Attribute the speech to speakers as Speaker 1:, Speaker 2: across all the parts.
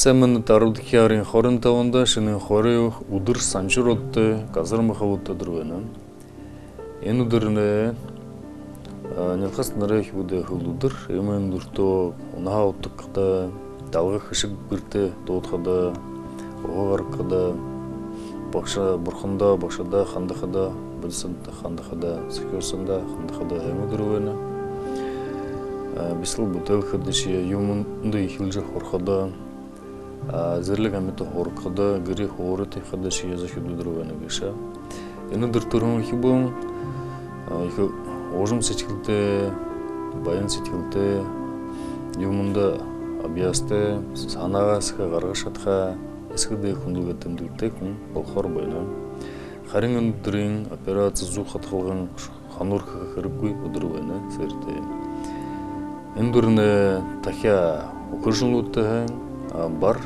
Speaker 1: Сэмэн тарудкиярын хорын таванда шинын хоры удыр санчур отты казар махавутта дурвена. Эн удырны нэлхас нарах буде хулудыр эмэн дурто унаха оттыкта далгы хышык бирте доотхада огаркада бакша бурханда бакшада хандахада бадысында хандахада сыкёсында хандахада эмэ дурвена. Бисыл бутел хадыши юмунды хилжа хорхада зэрлэг амьд хоркода гэрээ хоорот хада шия за хүдүдэр байна гэша энэ дөр төрөн хибэн их ожим сэтгэлдээ баян сэтгэлдээ юмда абьястай санаагаас гаргаж чадхаа эсгэдээ хүндүгэ тэмдэгтэй хүн болохоор байна. Харин өнөөдрийн операц зүг хатгалган хонорх хэрэггүй өдөр байна. Сэрдээ. Энэ дөрнө дахиа өгөршнүүдтэй бар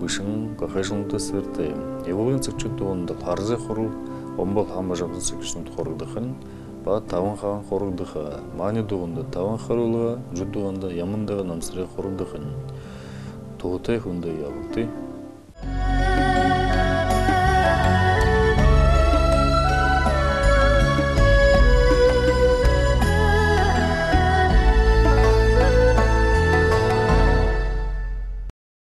Speaker 1: бишин кахашунта сэртэй явгын цэчүүд донд харзы хурал омбол хамаа жавсан цэчүүд хорогдохын ба таван хаан хорогдох мааны дуганда таван харуулга жүд дуганда ямандага намсры хорогдохын туутай хүндэ явуултыг